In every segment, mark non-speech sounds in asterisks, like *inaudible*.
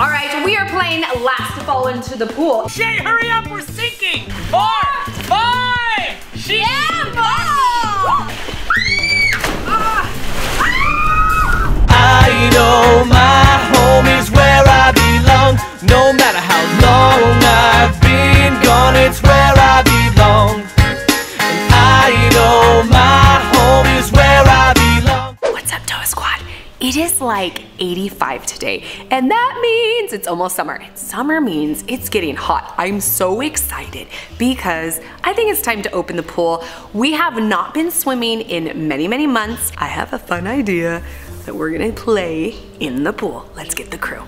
All right, we are playing last to fall into the pool. Shay, hurry up, we're sinking! Four, five, she Yeah, ball! Ah! I know my home is where I belong. No matter how long I've been gone, it's where It is like 85 today, and that means it's almost summer. Summer means it's getting hot. I'm so excited because I think it's time to open the pool. We have not been swimming in many, many months. I have a fun idea that we're gonna play in the pool. Let's get the crew.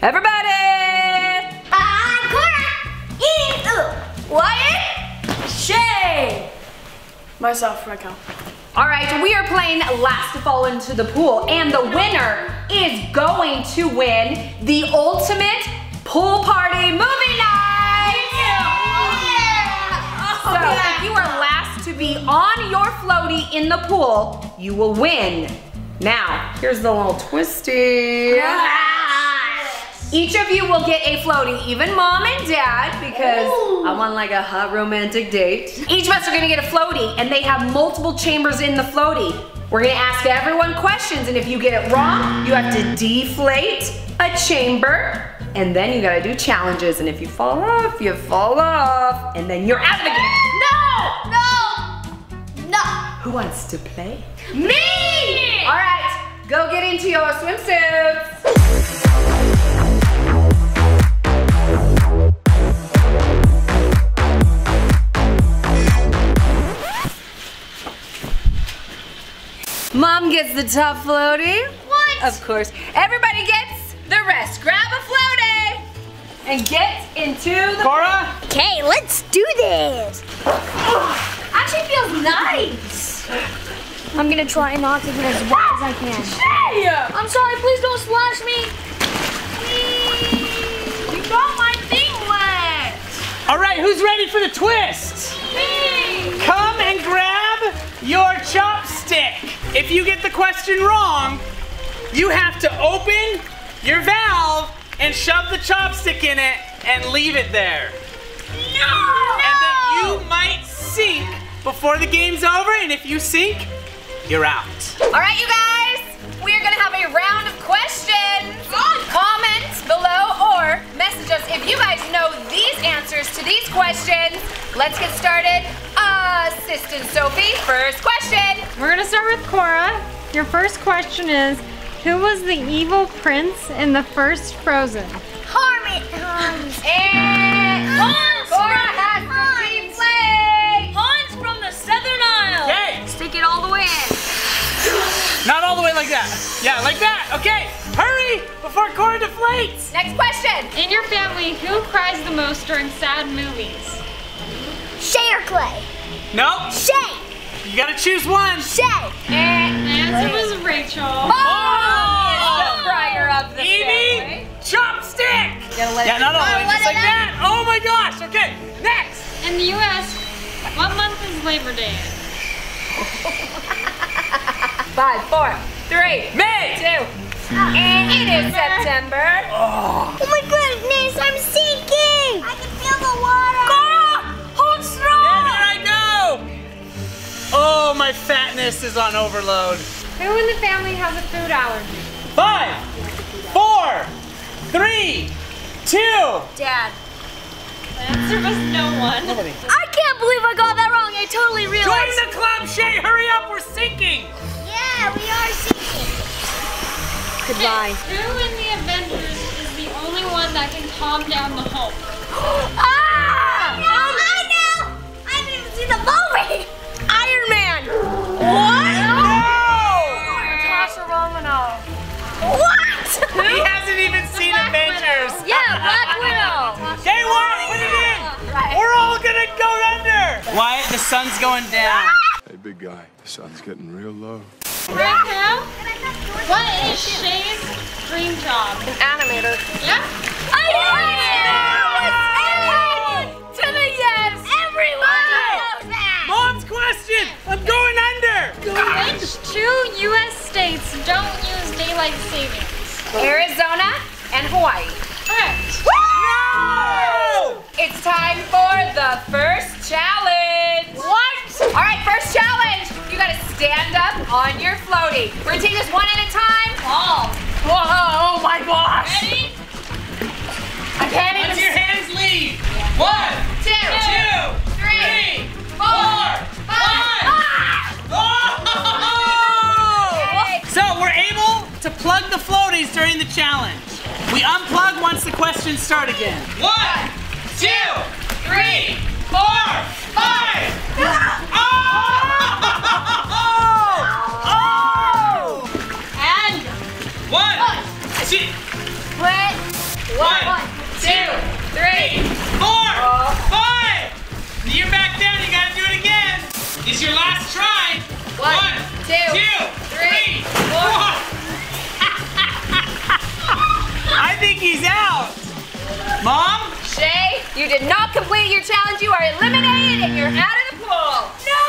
Everybody! I'm Cora. Ethan. Wyatt. Shay. Myself, Michael. All right, we are playing last to fall into the pool, and the winner is going to win the ultimate pool party movie night. So oh, if you are last to be on your floaty in the pool, you will win. Now, here's the little twisty. Each of you will get a floaty, even mom and dad, because I'm on like a hot romantic date. Each of us are gonna get a floaty, and they have multiple chambers in the floaty. We're gonna ask everyone questions, and if you get it wrong, you have to deflate a chamber, and then you gotta do challenges, and if you fall off, you fall off, and then you're out of the game. No. No. No. Who wants to play? Me. All right, go get into your swimsuits. Gets the top floaty. What? Of course. Everybody gets the rest. Grab a floaty and get into the Cora, Okay, let's do this. Actually feels nice. I'm gonna try not to get as wet as I ah, can. Hey! I'm sorry, please don't splash me. Please. You got my thing wet. all right, who's ready for the twist? If you get the question wrong, you have to open your valve and shove the chopstick in it and leave it there. No. And then you might sink before the game's over, and if you sink, you're out. All right, you guys, we are gonna have a round of questions. Comment below or message us if you guys know these answers to these questions. Let's get started. Assistant Sophie, first question. We're gonna start with Cora. Your first question is, who was the evil prince in the first Frozen? Harmon. Hans. Eh, and Hans Cora from has the Hans. team play. Hans from the Southern Isle. Okay, Stick it all the way in. not all the way like that. Yeah, like that. Okay, hurry before Cora deflates. Next question. In your family, who cries the most during sad movies? Shay or Klai? No, Shay. You gotta choose one. Shay. And the answer was Rachel. Oh, oh! the crier of the Evie, family. chopstick. Yeah, not all the way, just like that. Oh my gosh. Okay, next. In the U.S., what month is Labor Day? *laughs* Five, four, three, May. two, and it is September. Oh, oh my goodness, I'm sinking. I can feel the water. Oh, my fatness is on overload. Who in the family has a food allergy? Five, four, three, two. Dad. The answer was no one. I can't believe I got that wrong. I totally realized. Join the club, Shay. Hurry up, we're sinking. Yeah, we are sinking. Goodbye. Who in the Avengers is the only one that can calm down the Hulk? *gasps* ah! I know. I didn't even see the movie. He hasn't even seen Avengers. Yeah, Black Widow. Day one, put it in. We're all gonna go under. Wyatt, the sun's going down. Hey, big guy, the sun's getting real low. Rykel, what is Shay's dream job? An animator. Yeah? I knew it. To the yes. Everyone. Mom's question. I'm going under. Which two U.S. states don't use daylight savings? Arizona and Hawaii. No! It's time for the first challenge. What? All right, first challenge. You gotta stand up on your floaty. We're gonna take this one at a time. Oh. Whoa, oh my gosh. Ready? I can't even. your hands leave. One, Two, two, three, three, four, five. Ah! Oh! Okay. So we're able to plug the floaties during the challenge. We unplug once the questions start again. One, two, three, four, five. *laughs* Oh! Oh! And One, two, what? one, two, three, four, oh. five. You're back down. You gotta do it again. It's your last try. One, two, two, three, He's out. Mom? Shay, you did not complete your challenge. You are eliminated and you're out of the pool. No!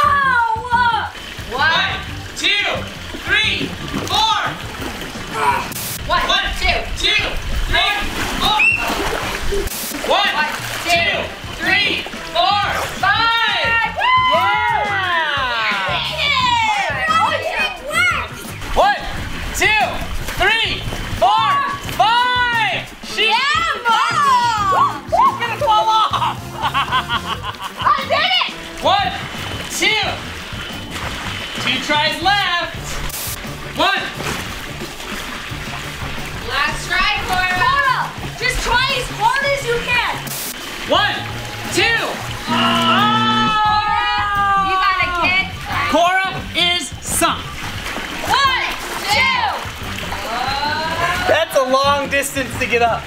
One, two, three, four. One, One, two, two, three, four. One, One, two, three, tries left. One. Last try, Cora. Cora, just try as hard as you can. One, two. Cora, You gotta ah! get Cora is sunk. one, two. That's a long distance to get up.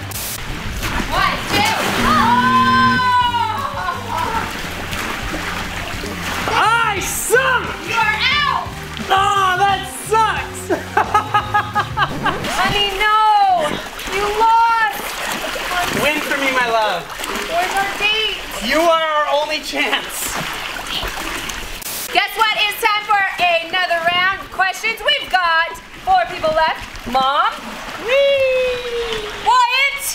Chance. Guess what? It's time for another round of questions. We've got four people left. Mom. Wyatt.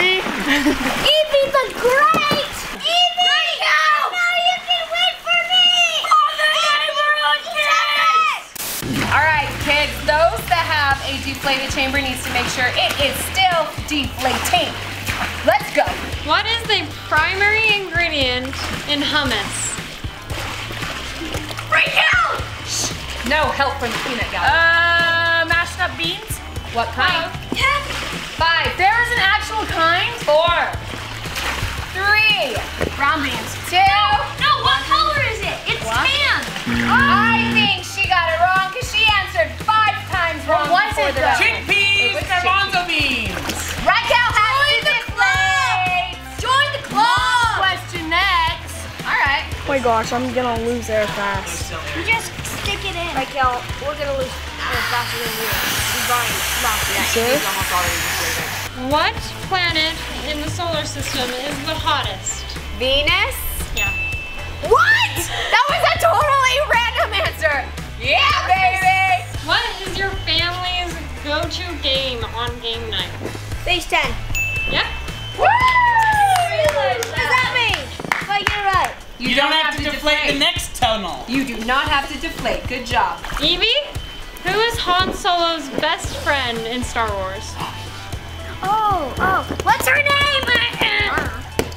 Me. Evie the Great! Evie! Now. Now you can wait for me! Oh, the neighborhood kids! All right, kids, those that have a deflated chamber needs to make sure it is still deflating. Let's go. What is the primary ingredient in hummus? Right now! No help from the peanut gallery. Uh, mashed up beans? what kind? Five. There is an actual kind? Four. Three. Brown beans. Two. No, no what color is it? It's tan! I think she got it wrong because she answered five times wrong was it, the though? Chickpeas, my gosh, I'm gonna lose there fast. You just stick it in. Rykel, we're gonna lose faster than you. We've already lost. Sure? What planet in the solar system is the hottest? Venus. Yeah. What? That was a totally random answer. Yeah, baby. What is your family's go-to game on game night? Base 10. Yep. Woo! Right. You, don't, have, to deflate, the next tunnel. You do not have to deflate. Good job. Evie, who is Han Solo's best friend in Star Wars? Oh, oh. What's her name?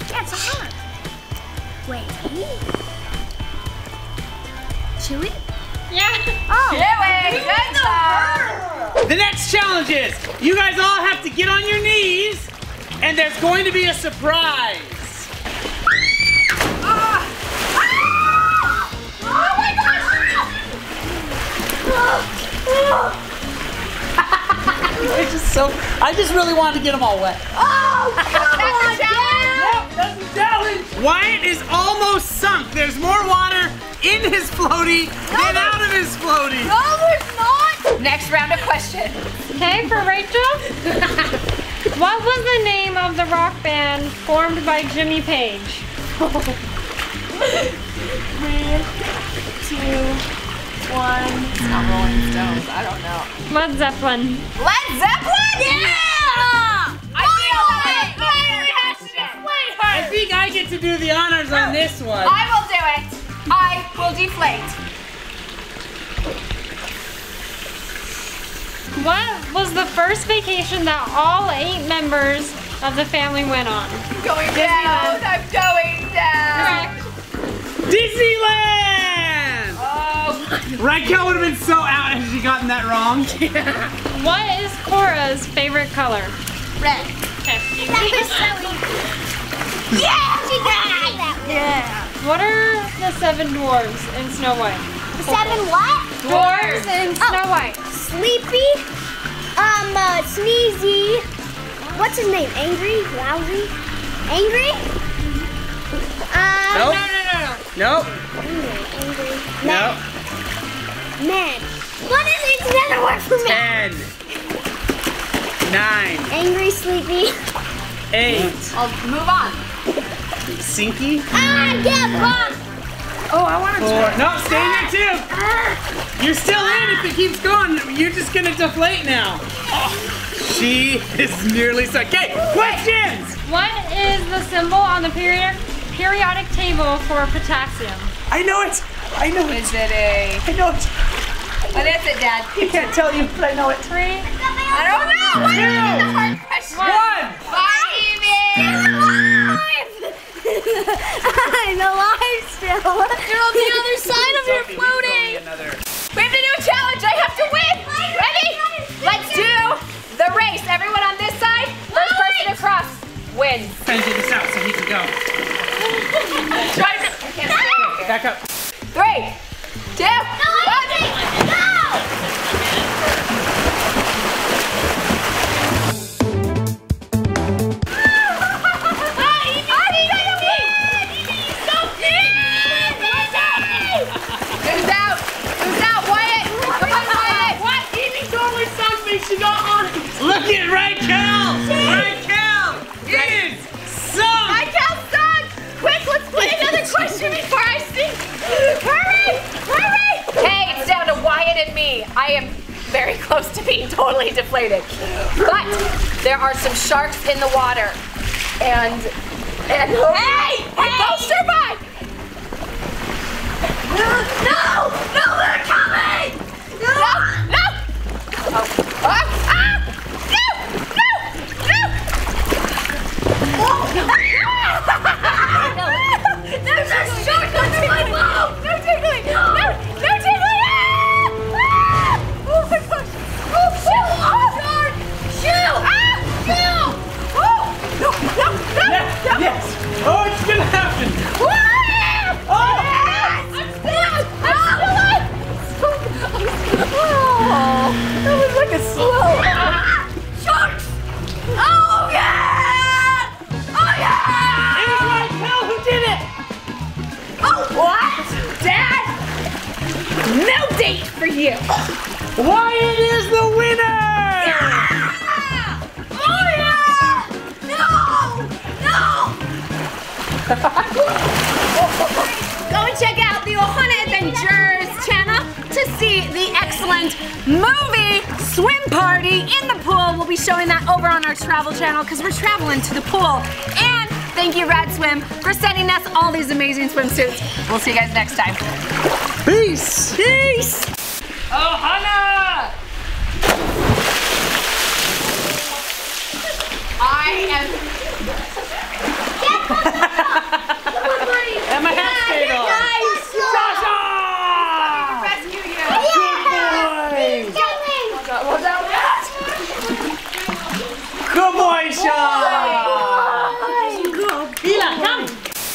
That's her. Wait. Chewie? Yeah. Oh. Chewie, good job. The next challenge is you guys all have to get on your knees, and there's going to be a surprise. *laughs* It's just so. I just really wanted to get them all wet. Oh, come That's on, a challenge. That's the challenge. Wyatt is almost sunk. There's more water in his floaty than out of his floaty. No, there's not. Next round of questions. Okay, for Rachel. *laughs* what was the name of the rock band formed by Jimmy Page? *laughs* not Rolling Stones. I don't know. Led Zeppelin. Led Zeppelin? Yeah! I think, I, I think I get to do the honors on this one. I will do it. I will deflate. What was the first vacation that all eight members of the family went on? I'm going down. I'm going down. Correct. Disneyland! Oh, Rykel would have been so out had she gotten that wrong. *laughs* What is Cora's favorite color? Red. Okay. Yeah, she got that. one. Yeah. What are the seven dwarves in Snow White? Seven what? Dwarves in Oh. Snow White. Sleepy. Um, uh, sneezy. What's his name? Angry? Lousy? Angry? Um, Nope. No, no, no, no. Nope. Angry. Nope. Mad. Mad. What is it? It's another word for me. Ten. Nine. Angry, sleepy. Eight. I'll move on. Sinky. Ah, get bumped. Oh, I want to Four. No, stay there too. Ah. You're still in if it keeps going. You're just gonna deflate now. She is nearly stuck. Okay, questions! What is the symbol on the period, periodic table for potassium? I know it. I know it. Is it a? I know it. What is it, Dad? I can't tell you, but I know it. Three, I don't know. What is the hard question? One. I'm alive *laughs* still. You're on the other side of your floating. Down to Wyatt and me. I am very *laughs* close to being totally deflated. But there are some sharks in the water. And and Hey! Hey! Go survive! No! No, they're coming! No! No! Oh. Ah! Ah! No! No! *laughs* There's a shark under my boat! Wyatt is the winner. Ah! Oh yeah! No! No! *laughs* Go and check out the Ohana Adventures channel to see the excellent movie Swim Party in the pool. We'll be showing that over on our travel channel because we're traveling to the pool. And thank you, Rad Swim, for sending us all these amazing swimsuits. We'll see you guys next time. Peace. Peace! Ohana. I am. And my hat stayed on. Sasha. Rescue you! Good boy. Good boy, Sean.